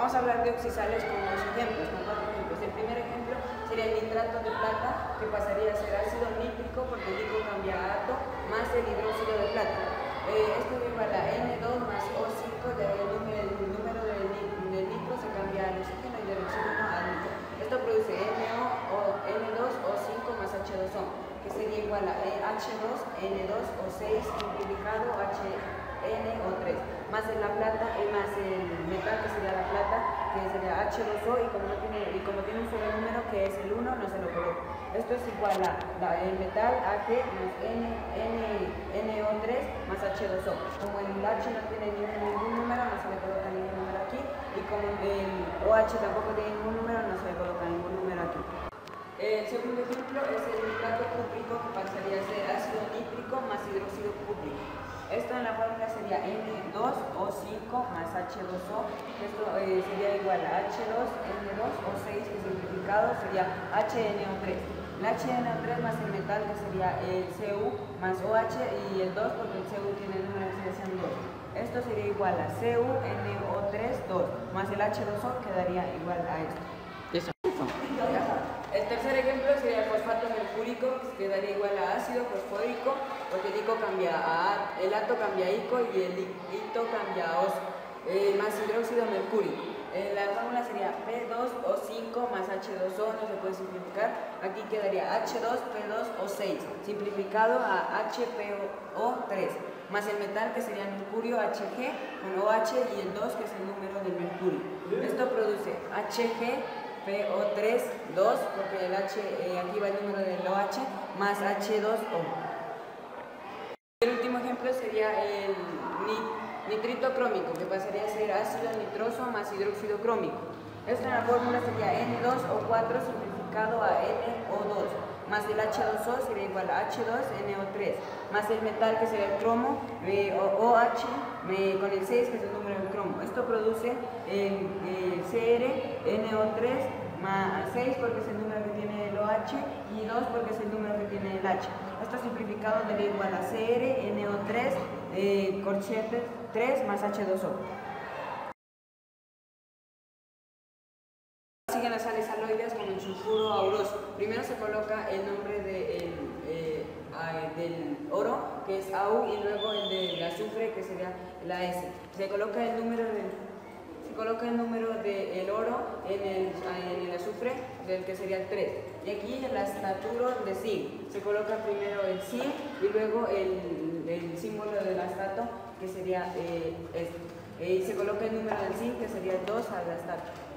Vamos a hablar de oxisales con unos ejemplos, con cuatro ejemplos. El primer ejemplo sería el nitrato de plata, que pasaría a ser ácido nítrico porque el líquido cambia a ato, más el hidróxido de plata. Eh, esto es igual a N2 más O5, ya el número, el número del, nitro se cambia al oxígeno y del oxígeno al nitro. Esto produce NO o N2 O5 más H2O, que sería igual a H2, N2 O6 simplificado HNO3, más la plata, y más el metal que sería la plata, que sería H2O y como, no tiene, y como tiene un solo número que es el 1, no se lo coloco. Esto es igual a la, el metal AG más N, N, NO3 más H2O. Como el H no tiene ningún, ningún número, no se le coloca ningún número aquí, y como el OH tampoco tiene ningún número, no se le coloca ningún número aquí. El segundo ejemplo es el nitrato cúprico que pasaría a ser ácido nítrico más. La fórmula sería N2O5 más H2O. Esto eh, sería igual a H2, N2O6 que simplificado sería HNO3. El HNO3 más el metal que sería el Cu más OH y el 2 porque el Cu tiene el número de oxidación 2. Esto sería igual a CuNO3 2 más el H2O quedaría igual a esto. Eso. El tercer ejemplo sería el fosfato mercúrico, que quedaría igual a ácido fosfórico, porque el ICO cambia a el ato cambia a ICO y el hito cambia a OS, eh, más hidróxido mercúrico. Eh, la fórmula sería P2O5 más H2O, no se puede simplificar. Aquí quedaría H2P2O6, simplificado a HPO3, más el metal que sería mercurio Hg con OH y el 2 que es el número del mercurio. Esto produce Hg PO3, 2, porque el H, eh, aquí va el número del OH, más H2O. El último ejemplo sería el nitrito crómico, que pasaría a ser ácido nitroso más hidróxido crómico. Esto en la fórmula sería N2O4 simplificado a NO2 más el H2O sería igual a H2NO3, más el metal que sería el cromo, OH con el 6 que es el número del cromo. Produce el, el CrNO3 más 6 porque es el número que tiene el OH y 2 porque es el número que tiene el H. Esto simplificado daría igual a CrNO3 eh, corchete 3 más H2O. siguen las sales aloides con el sulfuro auroso. Primero se coloca el nombre de el, eh, del oro, que es AU, y luego el del azufre, que sería la S. Se coloca el número se coloca el número del oro en el, en el, azufre, del que sería el 3. Y aquí en el astaturo de zinc. Se coloca primero el zinc y luego el, el símbolo del astato, que sería eh, este. Y se coloca el número del zinc, que sería el 2 al astato.